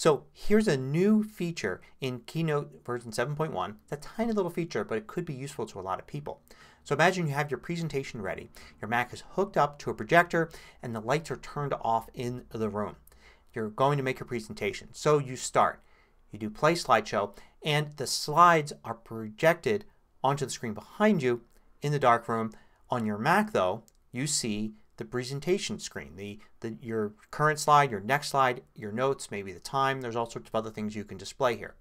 So here's a new feature in Keynote version 7.1. It's a tiny little feature but it could be useful to a lot of people. So imagine you have your presentation ready. Your Mac is hooked up to a projector and the lights are turned off in the room. You're going to make your presentation. So you start. You do play slideshow and the slides are projected onto the screen behind you in the dark room. On your Mac though you see the presentation screen. The, the, your current slide, your next slide, your notes, maybe the time. There's all sorts of other things you can display here.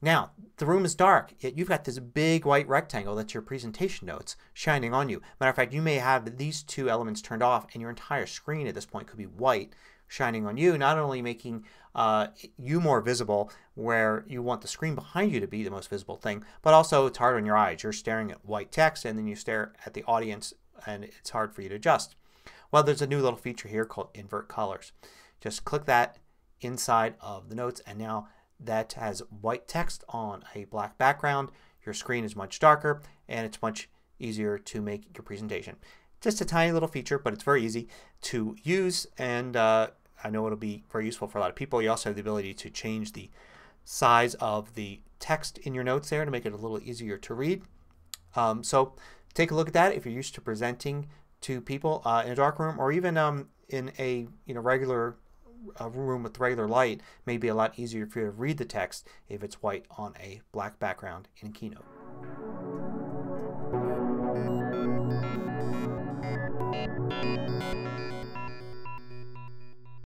Now the room is dark yet you've got this big white rectangle that's your presentation notes shining on you. Matter of fact you may have these two elements turned off and your entire screen at this point could be white shining on you. Not only making uh, you more visible where you want the screen behind you to be the most visible thing but also it's hard on your eyes. You're staring at white text and then you stare at the audience and it's hard for you to adjust. Well there's a new little feature here called invert colors. Just click that inside of the notes and now that has white text on a black background. Your screen is much darker and it's much easier to make your presentation. Just a tiny little feature but it's very easy to use and uh, I know it will be very useful for a lot of people. You also have the ability to change the size of the text in your notes there to make it a little easier to read. Um, so take a look at that if you're used to presenting to people uh, in a dark room or even um, in a you know regular a room with regular light may be a lot easier for you to read the text if it's white on a black background in Keynote.